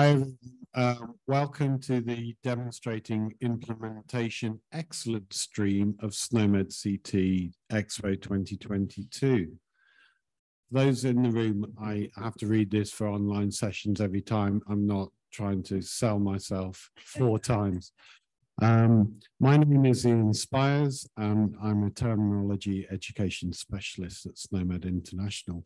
Hi, uh, welcome to the demonstrating implementation excellent stream of SNOMED CT Expo 2022. Those in the room, I have to read this for online sessions every time. I'm not trying to sell myself four times. Um, my name is Ian Spires, and I'm a terminology education specialist at SNOMED International.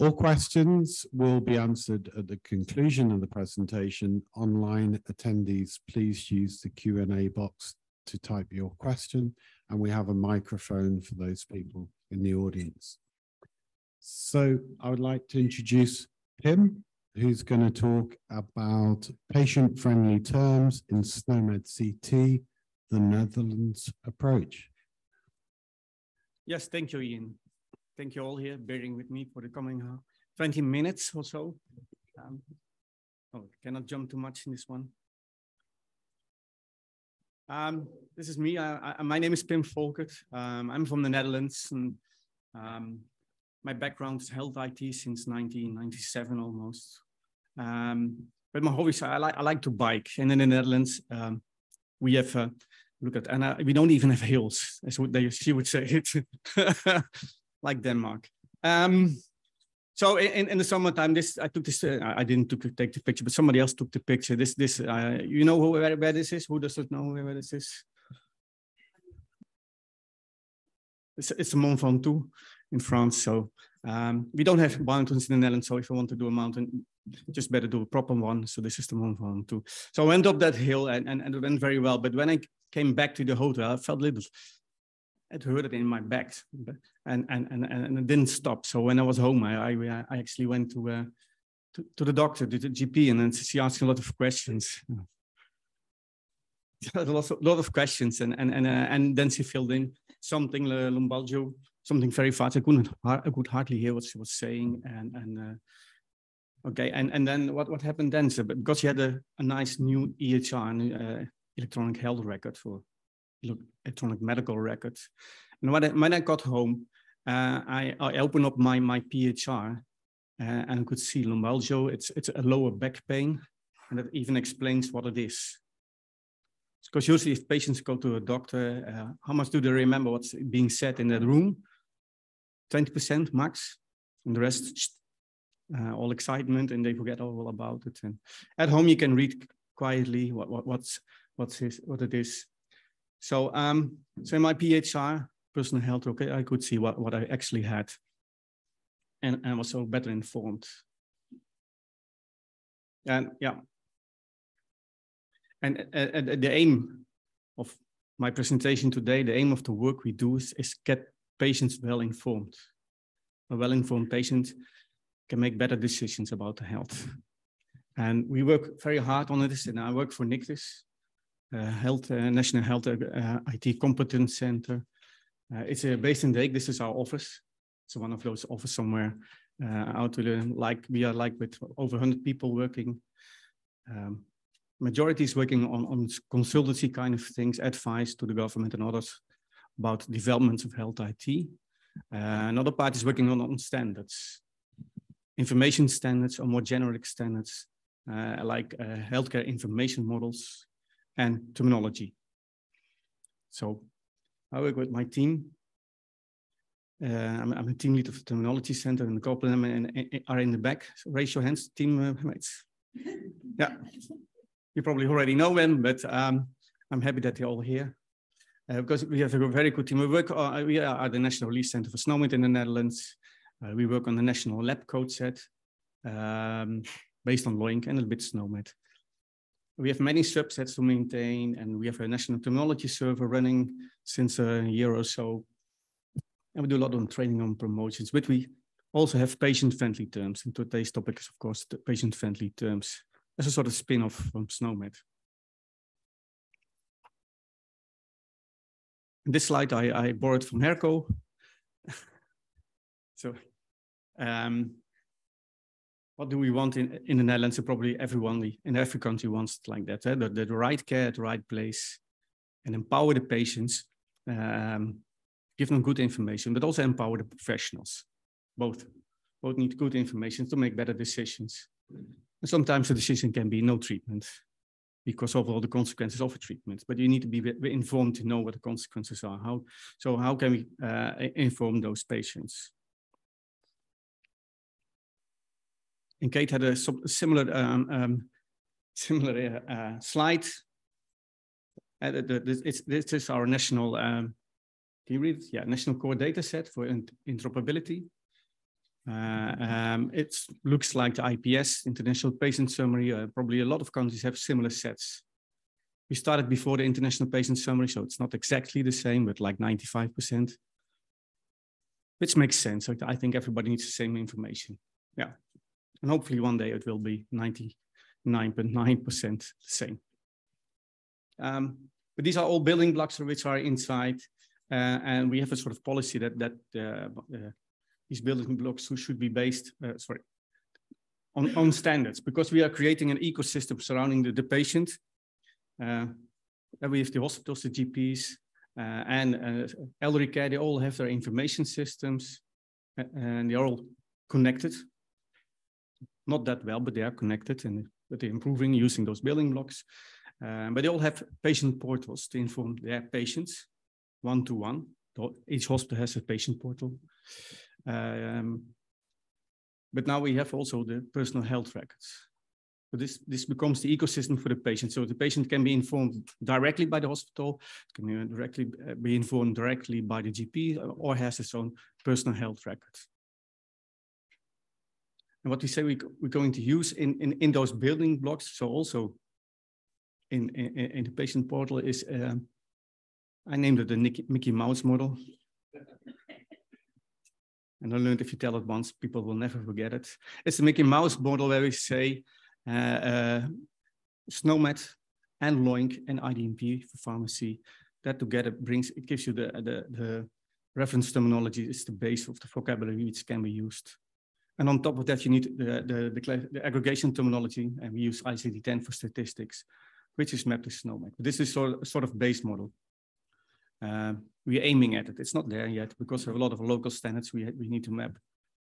All questions will be answered at the conclusion of the presentation. Online attendees, please use the Q&A box to type your question, and we have a microphone for those people in the audience. So I would like to introduce Pim, who's going to talk about patient-friendly terms in SNOMED CT, the Netherlands approach. Yes, thank you, Ian thank you all here bearing with me for the coming uh, 20 minutes or so. Um, oh, cannot jump too much in this one. Um, this is me. I, I, my name is Pim Volkert. Um, I'm from the Netherlands. and um, My background is health IT since 1997 almost. Um, but my hobbies, I like, I like to bike. And in the Netherlands, um, we have, uh, look at, and uh, we don't even have hills, as they, she would say it. like Denmark. Um, so in, in the summertime, this I took this. Uh, I didn't took, take the picture, but somebody else took the picture. This this uh, you know who, where, where this is? Who does not know where this is? It's it's Mont Ventoux in France. So um, we don't have mountains in the Netherlands. So if I want to do a mountain, just better do a proper one. So this is the Mont Ventoux. So I went up that hill and, and, and it went very well. But when I came back to the hotel, I felt a little it hurt it in my back and, and, and, and it didn't stop. So when I was home, I, I, I actually went to, uh, to, to, the doctor, to the GP, and then she asked a lot of questions. a lot of, lot of questions. And, and, and, uh, and then she filled in something, uh, lumbalgio, something very fast. I couldn't, I could hardly hear what she was saying. And, and uh, okay. And, and then what, what happened then? So, because she had a, a nice new EHR, uh, electronic health record for electronic medical records. And when I, when I got home, uh, I, I opened up my, my PHR uh, and could see lumbalgia. It's, it's a lower back pain, and it even explains what it is. Because usually if patients go to a doctor, uh, how much do they remember what's being said in that room? 20% max, and the rest, uh, all excitement, and they forget all about it. And at home, you can read quietly what, what, what's, what's his, what it is. So, um, so in my PHR, personal health, okay, I could see what, what I actually had and, and was so better informed. And yeah. And uh, the aim of my presentation today, the aim of the work we do is, is get patients well informed. A well-informed patient can make better decisions about the health. And we work very hard on this, and I work for Nictiz, health, uh, National Health uh, IT Competence Center. it's based in The This is our office. It's one of those offices somewhere out to the, like, we are like with over 100 people working. Um, majority is working on, on consultancy kind of things, advice to the government and others about developments of health IT. Uh, another part is working on, on standards, information standards or more generic standards, uh, like uh, healthcare information models, and terminology. So I work with my team. Uh, I'm, I'm, a team lead of the Terminology Center and the couple of them are in the back. So raise your hands, team uh, mates. yeah, you probably already know them, but um, I'm happy that they're all here. Uh, because we have a very good team. We work, uh, we are the National Release Center for SNOMED in the Netherlands. Uh, we work on the national lab code set um, based on LOINC and a bit SNOMED. We have many subsets to maintain, and we have a national terminology server running since a year or so. And we do a lot on training on promotions, but we also have patient-friendly terms. And today's topic is, of course, the patient-friendly terms as a sort of spin-off from SNOMED. this slide I, I borrowed from Herco. so um, what do we want in, in the Netherlands? So probably everyone in every country wants it like that, eh? the, the, right care at the right place and empower the patients, um, give them good information, but also empower the professionals. Both, both need good information to make better decisions. And sometimes the decision can be no treatment because of all the consequences of a treatment, but you need to be informed to know what the consequences are. How, so how can we uh, inform those patients? And Kate had a similar um, um, similar uh, slide. Uh, this, this is our national, um, can you read? Yeah, national core data set for interoperability. Uh, um, it looks like the IPS, International Patient Summary. Uh, probably a lot of countries have similar sets. We started before the International Patient Summary, so it's not exactly the same, but like 95%, which makes sense. I think everybody needs the same information. Yeah. And hopefully one day it will be 99.9% the same. Um, but these are all building blocks which are inside. Uh, and we have a sort of policy that, that uh, uh, these building blocks should be based, uh, sorry, on, on standards because we are creating an ecosystem surrounding the, the patient. Uh, we have the hospitals, the GPs, uh, and elderly care, they all have their information systems and they're all connected. Not that well, but they are connected and they're improving using those building blocks. Um, but they all have patient portals to inform their patients one to one. Each hospital has a patient portal. Um, but now we have also the personal health records. So this, this becomes the ecosystem for the patient. So the patient can be informed directly by the hospital, can be directly uh, be informed directly by the GP, or has his own personal health records. And what we say we, we're going to use in, in, in those building blocks, so also in, in, in the patient portal is, um, I named it the Mickey Mouse model. And I learned if you tell it once, people will never forget it. It's a Mickey Mouse model where we say uh, uh, SNOMED and LOINC and IDMP for pharmacy. That together brings, it gives you the, the, the reference terminology, it's the base of the vocabulary which can be used. And on top of that, you need the, the, the, the aggregation terminology, and we use ICD-10 for statistics, which is mapped to SNOMED. This is sort of, sort of base model. Uh, we're aiming at it. It's not there yet because we have a lot of local standards we, we need to map,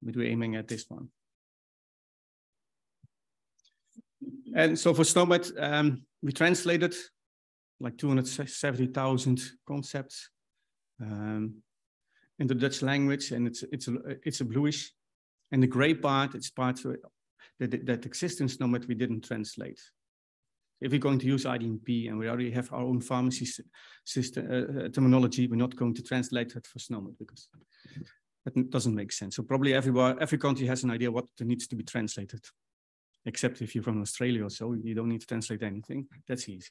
but we're aiming at this one. And so for SNOMED, um, we translated like 270,000 concepts um, in the Dutch language, and it's, it's, a, it's a bluish. And the gray part, it's parts that, that existence in SNOMED we didn't translate if we're going to use IDMP and we already have our own pharmacy system uh, uh, terminology, we're not going to translate that for SNOMED because that doesn't make sense. So probably everywhere, every country has an idea what needs to be translated, except if you're from Australia or so, you don't need to translate anything. That's easy.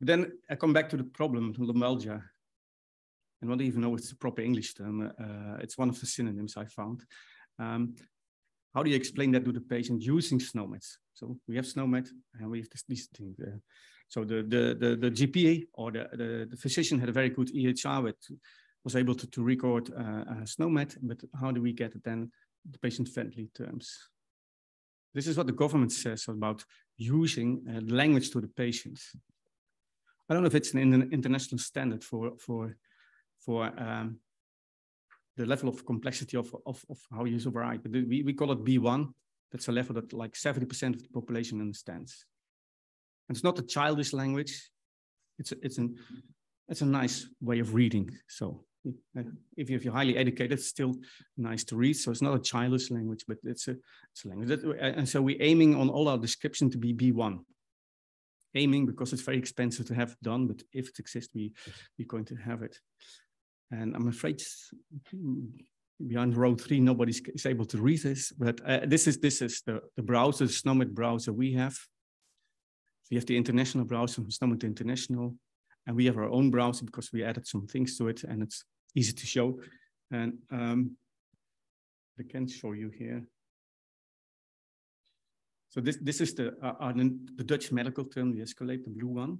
Then I come back to the problem, lumbalgia. I don't even know it's the proper English term. Uh, it's one of the synonyms I found. Um, how do you explain that to the patient using SNOMED? So we have SNOMED and we have this. Uh, so the, the, the, the GP or the, the, the, physician had a very good EHR with, was able to, to record uh, uh, SNOMED, but how do we get it then the patient-friendly terms? This is what the government says about using uh, language to the patient. I don't know if it's an international standard for, for, for um, the level of complexity of, of, of how you write. But we, we call it B1. That's a level that like 70% of the population understands. And it's not a childish language. It's a, it's an it's a nice way of reading. So if you're highly educated, it's still nice to read. So it's not a childish language, but it's a, it's a language. That, and so we're aiming on all our description to be B1. Aiming because it's very expensive to have done, but if it exists, we, we're going to have it. And I'm afraid behind row three, nobody is able to read this, but uh, this is this is the, the browser, the SNOMED browser we have. We have the international browser, SNOMED International, and we have our own browser because we added some things to it and it's easy to show. And um, I can show you here. So this, this is the, uh, uh, the Dutch medical term, the escalate, the blue one.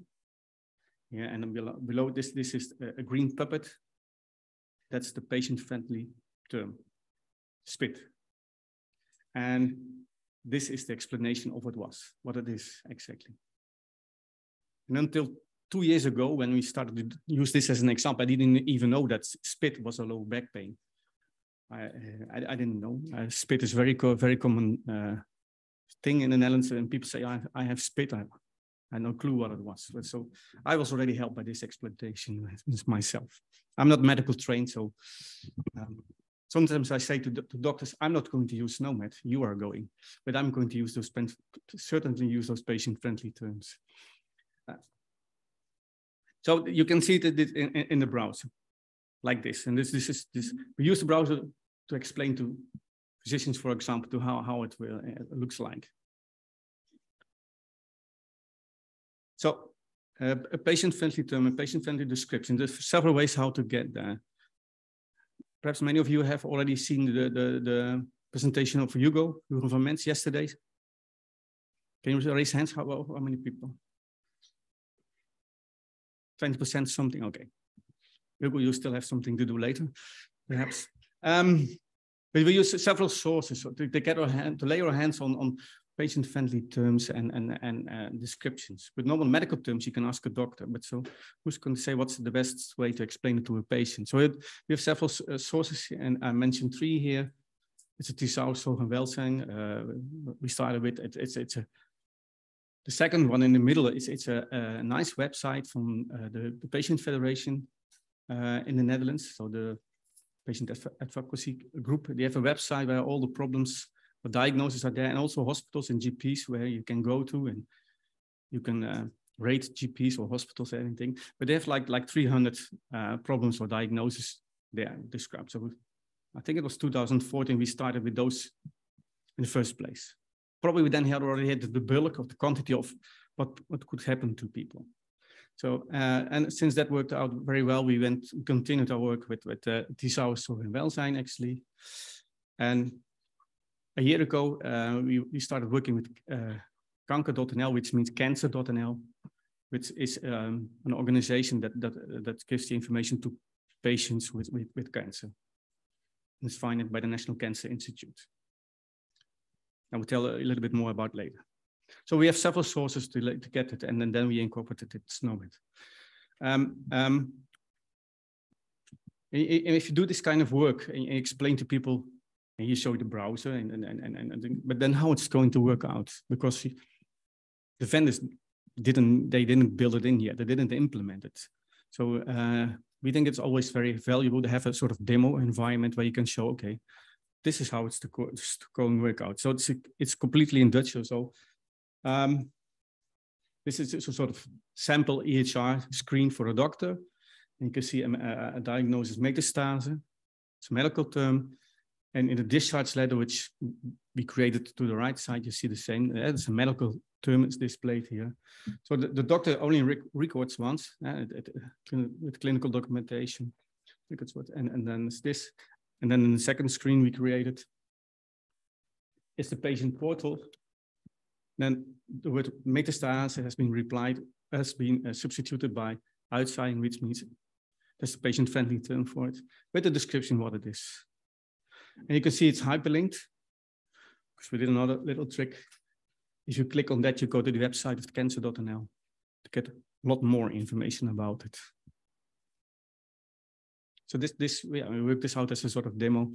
Yeah, and below, below this, this is a green puppet that's the patient-friendly term, SPIT. And this is the explanation of what was, what it is exactly. And until two years ago, when we started to use this as an example, I didn't even know that SPIT was a low back pain. I, I, I didn't know. Uh, spit is very co very common uh, thing in the Netherlands, and people say I, I have spit. I, I had no clue what it was. So I was already helped by this explantation myself. I'm not medical trained, so um, sometimes I say to, to, doctors, I'm not going to use SNOMED, you are going, but I'm going to use those, certainly use those patient-friendly terms. Uh, so you can see in, in, in, the browser like this. And this, this is this, we use the browser to explain to physicians, for example, to how, how it will, uh, looks like. So uh, a patient-friendly term, a patient-friendly description. There's several ways how to get there. Perhaps many of you have already seen the, the, the presentation of Hugo, Hugo van Mens yesterday. Can you raise hands? How, how many people? 20% something, okay. Hugo, you still have something to do later, perhaps. Um, but we use several sources to, to get our hand, to lay our hands on, on patient-friendly terms and, and, and uh, descriptions. With normal medical terms, you can ask a doctor, but so who's going to say what's the best way to explain it to a patient? So it, we have several uh, sources, and I mentioned three here. It's a Thesaurus Zorg en Welzijn. Uh, we started with, it, it's, it's a, the second one in the middle, is it's a, a nice website from uh, the, the Patient Federation uh, in the Netherlands. So the patient advocacy group, they have a website where all the problems diagnoses are there and also hospitals and GPs where you can go to and you can uh, rate GPs or hospitals or anything. But they have like, like 300 uh, problems or diagnoses there described. So I think it was 2014 we started with those in the first place. Probably we then had already had the bulk of the quantity of what, what could happen to people. So, uh, and since that worked out very well, we went continued our work with, with uh, en Welzijn actually. And a year ago, uh, we, we started working with uh, which means cancer.nl, which is um, an organization that, that, that gives the information to patients with, with, with cancer. It's funded by the National Cancer Institute. I will tell a little bit more about later. So we have several sources to, to get it, and then, then we incorporated it SNOMED. Um, um, if you do this kind of work and explain to people and you show the browser and, and, and, and, and but then how it's going to work out because the vendors didn't they didn't build it in yet they didn't implement it so uh, we think it's always very valuable to have a sort of demo environment where you can show okay this is how it's to go, it's to go and work out so it's it's completely in dutch so um, this is a sort of sample EHR screen for a doctor. And you can see a, a, diagnosis metastase. It's a medical term. And in the discharge letter, which we created to the right side, you see the same. It's a medical term is displayed here. So the, the doctor only rec records once uh, with clinical documentation. And, and then it's this. And then in the second screen we created is the patient portal then the word metastase has been replied, has been uh, substituted by uitzaaiing, which means that's a patient-friendly term for it, with the description what it is. And you can see it's hyperlinked, because we did another little trick. If you click on that, you go to the website of cancer.nl to get a lot more information about it. So this, this yeah, we worked this out as a sort of demo.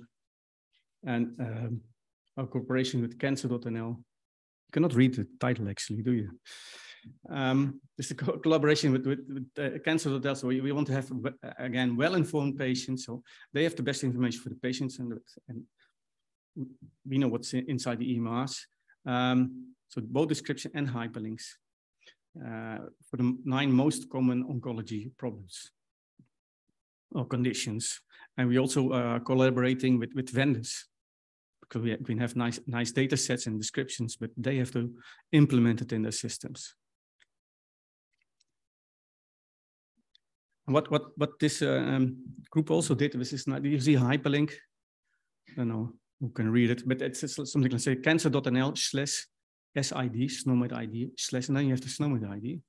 And um, our cooperation with cancer.nl you cannot read the title actually, do you? Um, it's a co collaboration with, with, with uh, Cancer Hotel. So we, we want to have, again, well-informed patients. So they have the best information for the patients and, and we know what's inside the EMRs. Um, so both description and hyperlinks uh, for the nine most common oncology problems or conditions. And we also are uh, collaborating with, with vendors because we, we have nice, nice data sets and descriptions, but they have to implement it in their systems. What, what, what this uh, um, group also did was this, you see a hyperlink, I don't know who can read it, but it's, it's something like say cancer.nl slash SID, SNOMED ID, slash, and then you have the SNOMED ID.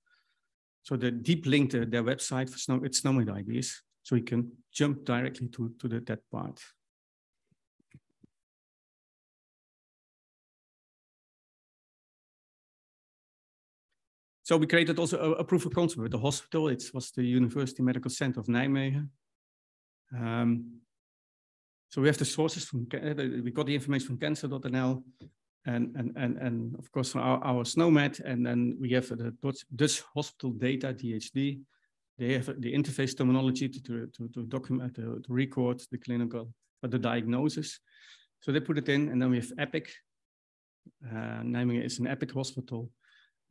So the deep link to their website for SNOMED IDs, so you can jump directly to, to the, that part. So we created also a, a, proof of concept with the hospital. It was the University Medical Center of Nijmegen. Um, So we have the sources from, we got the information from cancer.nl and, and, and, and of course our, our SNOMED, and then we have the Dutch Hospital Data, DHD. They have the interface terminology to, to, to document, to, to record the clinical, uh, the diagnosis. So they put it in, and then we have Epic, uh, it is an Epic hospital.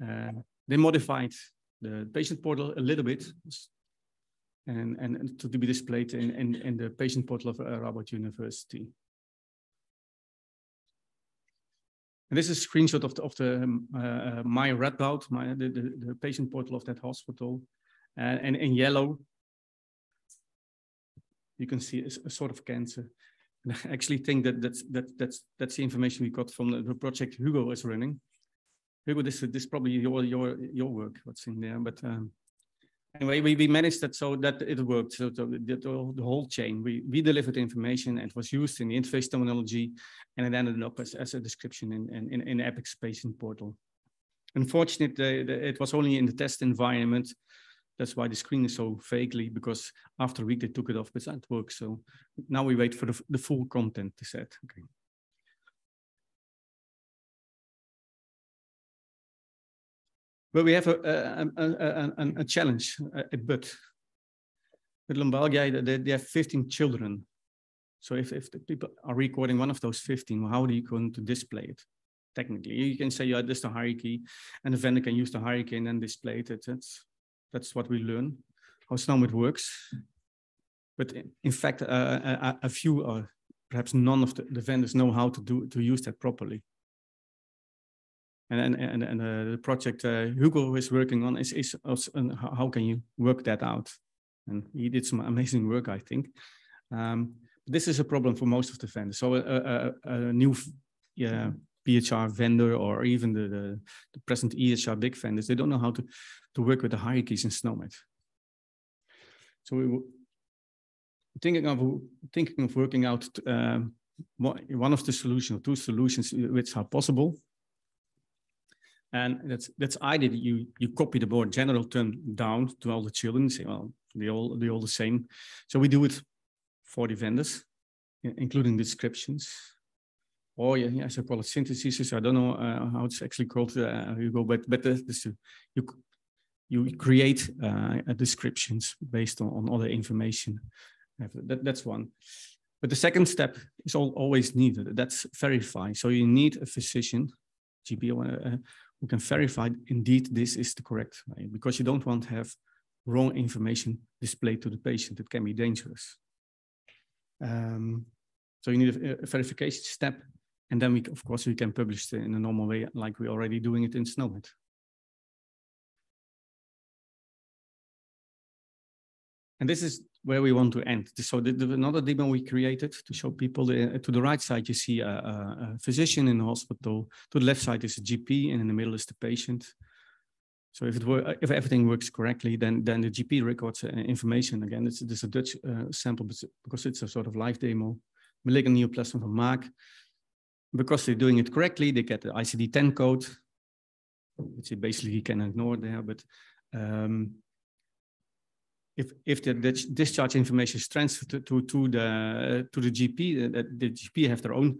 Uh, they modified the patient portal a little bit, and, and, to be displayed in, in, in the patient portal of uh, Radboud University. And this is a screenshot of the, of the um, uh, uh my Radboud, my, the, the, the, patient portal of that hospital. Uh, and in yellow, you can see a, a, sort of cancer. And I actually think that that's, that, that's, that's the information we got from the, the project Hugo is running. Hugo, this, this is probably your, your, your work, what's in there, but um, anyway, we, we managed that so that it worked. So the, the, the, whole chain, we, we delivered information and it was used in the interface terminology and it ended up as, as a description in, in, in Epic's patient portal. Unfortunately, it was only in the test environment. That's why the screen is so vaguely because after a week they took it off, but that works. So now we wait for the, the full content to set. Okay. But we have a, a, a, a, challenge, a, but with Lumbalgia, they, they have 15 children. So if, if the people are recording one of those 15, well, how are you going to display it? Technically, you can say, yeah, this is the hierarchy, and the vendor can use the hierarchy and then display it. That's, that's what we learn, how SNOMED works. But in fact, uh, a, a, few or perhaps none of the, the vendors know how to do to use that properly. And, and, and, uh, the project uh, Hugo is working on is, is also, how can you work that out? And he did some amazing work, I think. Um, this is a problem for most of the vendors. So a, a, a new yeah, PHR vendor or even the, the, the, present EHR big vendors, they don't know how to, to work with the hierarchies in SNOMED. So we were thinking of thinking of working out um, one of the solutions, two solutions which are possible. And that's that's either you you copy the more general term down to all the children, say, well, they all they all the same. So we do it for the vendors, including descriptions. Or yeah, yes, I call it synthesis. I don't know uh, how it's actually called, uh, Hugo, but but this, you you create uh, descriptions based on, on other information. That, that's one. But the second step is all, always needed. That's verify. So you need a physician, GP, uh, who can verify indeed this is the correct way because you don't want to have wrong information displayed to the patient. It can be dangerous. Um, so you need a, a, verification step, and then we, of course, we can publish it in a normal way, like we're already doing it in SNOMED. And this is where we want to end. So the, the, another demo we created to show people the, uh, to the right side, you see a, a, a, physician in the hospital. To the left side is a GP and in the middle is the patient. So if it were, if everything works correctly, then, then the GP records uh, information. Again, it's, it's a Dutch uh, sample because it's a sort of live demo. Malignant neoplasm from Maak. Because they're doing it correctly, they get the ICD-10 code, which you basically can ignore there, but um, if if the, the discharge information is transferred to, to, to the to the GP, uh, the GP have their own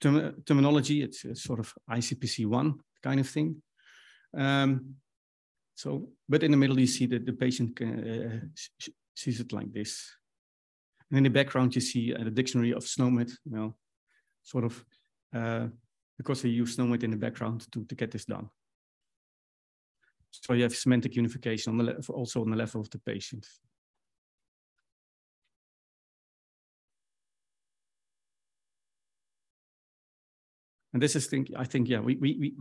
term, terminology. It's sort of ICPC one kind of thing. Um, so, but in the middle you see that the patient can, uh, sees it like this. And in the background you see uh, the dictionary of SNOMED. Well, sort of uh, because they use SNOMED in the background to to get this done. So you have semantic unification on the also on the level of the patient. And this is, think, I think, yeah, we, we, we,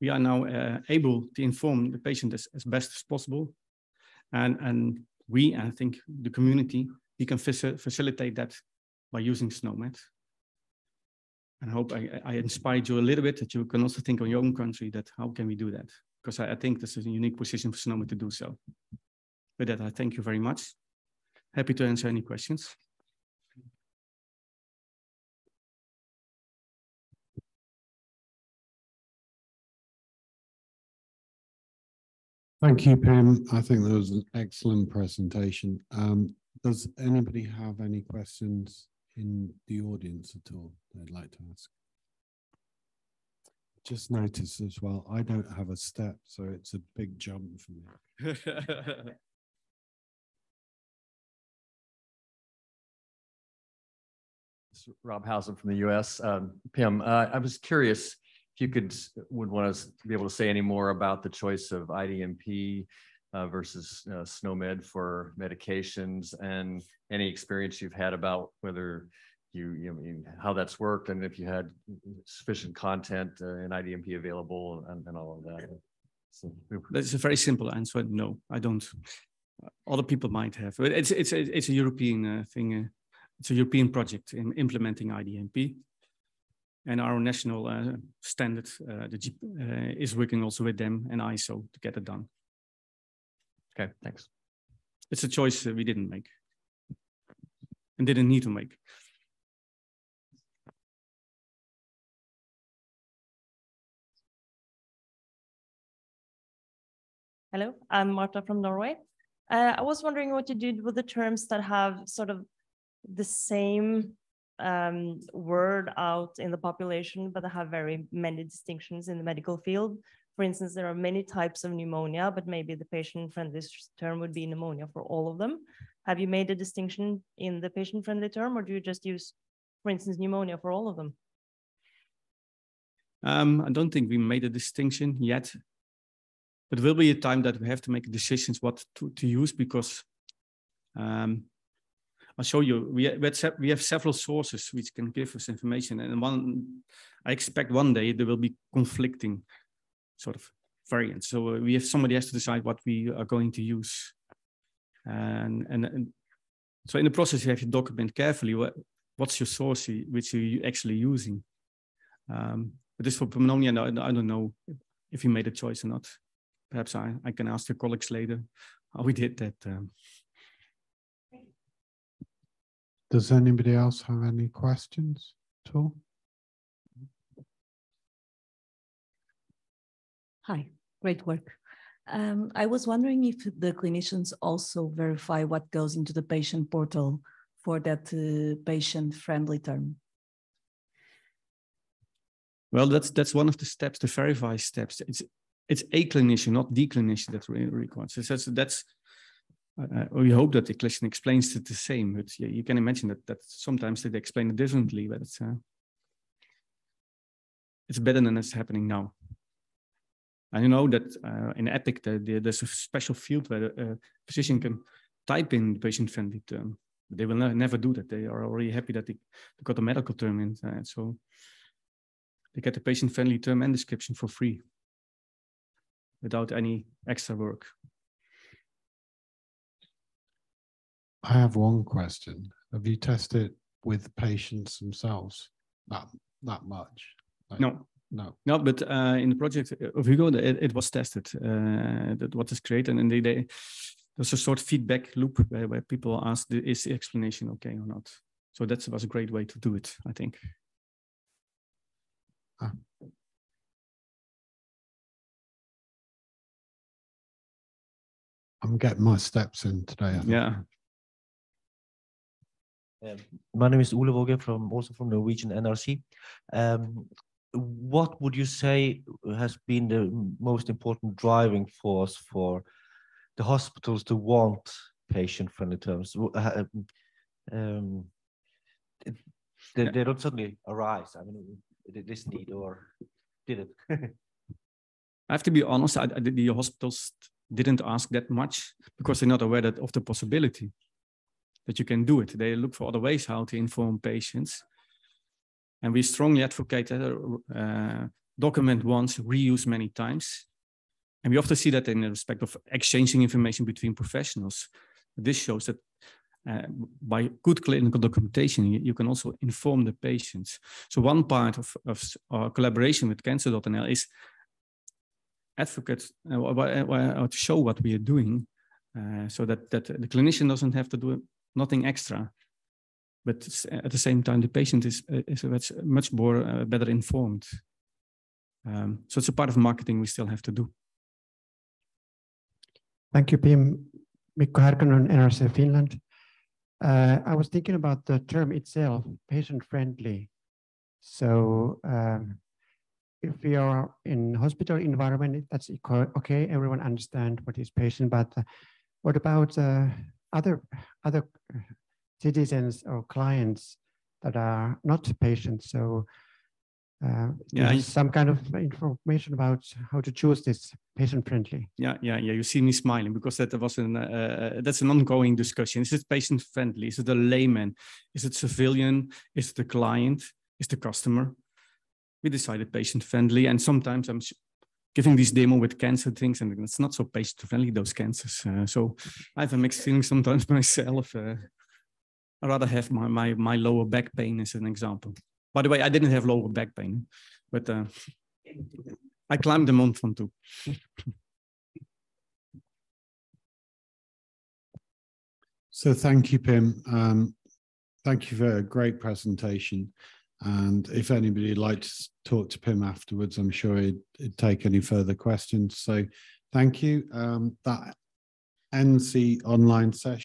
we are now uh, able to inform the patient as, as best as possible. And, and we, I think, the community, we can facilitate that by using SNOMED. And I hope I, I inspired you a little bit that you can also think on your own country that how can we do that? Because I, I, think this is a unique position for SNOMED to do so. With that, I thank you very much. Happy to answer any questions. Thank you, Pim. I think that was an excellent presentation. Um, does anybody have any questions in the audience at all they'd like to ask? Just notice as well, I don't have a step, so it's a big jump for me. Rob Hausam from the US. Um, Pim, uh, I was curious if you could, would want us to be able to say any more about the choice of IDMP uh, versus uh, SNOMED for medications and any experience you've had about whether you, you know, how that's worked and if you had sufficient content uh, in IDMP available and, and all of that. So, That's a very simple answer. No, I don't. Other people might have. It's it's it's a European uh, thing. Uh, it's a European project in implementing IDMP. And our national uh, standard uh, the G, uh, is working also with them and ISO to get it done. Okay, thanks. It's a choice that we didn't make and didn't need to make. Hello, I'm Marta from Norway. Uh, I was wondering what you did with the terms that have sort of the same um, word out in the population, but have very many distinctions in the medical field. For instance, there are many types of pneumonia, but maybe the patient-friendly term would be pneumonia for all of them. Have you made a distinction in the patient-friendly term, or do you just use, for instance, pneumonia for all of them? Um, I don't think we made a distinction yet. But will be a time that we have to make decisions what to, to use because um, I'll show you. We, we have several sources which can give us information, and one I expect one day there will be conflicting sort of variants. So uh, we have somebody has to decide what we are going to use, and and, and so in the process you have to document carefully what what's your source which you're actually using. Um, but this for pneumonia, I don't know if you made a choice or not. Perhaps I, I can ask the colleagues later how we did that. Um, Does anybody else have any questions at all? Hi, great work. Um, I was wondering if the clinicians also verify what goes into the patient portal for that uh, patient-friendly term. Well, that's that's one of the steps, the verify steps. It's it's a clinician, not the clinician that requires. So that's that's uh, we hope that the clinician explains it the same. But yeah, you can imagine that that sometimes they explain it differently, but it's uh, it's better than it's happening now. And you know that uh, in Epic, the, the, there's a special field where a physician can type in the patient-friendly term. They will ne never do that. They are already happy that they, they got a medical term in. Uh, so they get the patient-friendly term and description for free without any extra work. I have one question. Have you tested with patients themselves that that much? Like, no. No. No, but uh, in the project of Hugo, it, it was tested. Uh, that what is created, and they, they there's a sort of feedback loop where, where people ask, is the explanation okay or not? So that was a great way to do it, I think. Ah. I'm getting my steps in today. Yeah. Um, my name is Ole Våge from also from Norwegian NRC. Um, what would you say has been the most important driving force for the hospitals to want patient-friendly terms? Uh, um, they, they don't suddenly arise. I mean, did this need or did it? I have to be honest. I, I, the hospitals didn't ask that much because they're not aware that, of the possibility that you can do it. They look for other ways how to inform patients. And we strongly advocate that uh, document once, reuse many times. And we often see that in the respect of exchanging information between professionals. This shows that uh, by good clinical documentation, you, can also inform the patients. So one part of, of our collaboration with cancer.nl is advocate uh, uh, to show what we are doing uh, so that, that the clinician doesn't have to do nothing extra. But at the same time, the patient is, is much more uh, better informed. Um, so it's a part of marketing we still have to do. Thank you, Pim. Mikko Härkönen, NRC Finland. Uh, I was thinking about the term itself, patient friendly. So um, if we are in hospital environment, that's okay. Everyone understand what is patient, but uh, what about uh, other other citizens or clients that are not patients? So uh, Yeah, I- some kind of information about how to choose this patient friendly. Yeah, yeah, yeah. You see me smiling because that was an uh, that's an ongoing discussion. Is it patient friendly? Is it a layman? Is it civilian? Is it the client? Is the customer? We decided patient friendly, and sometimes I'm giving this demo with cancer things, and it's not so patient friendly those cancers. Uh, so I have a mixed feeling sometimes myself. Uh, I rather have my, my my lower back pain as an example. By the way, I didn't have lower back pain, but uh, I climbed the Mont Ventoux. So thank you, Pim. Um, thank you for a great presentation. And if anybody would like to talk to Pim afterwards, I'm sure he'd, he'd take any further questions. So thank you. Um, that ends the online session.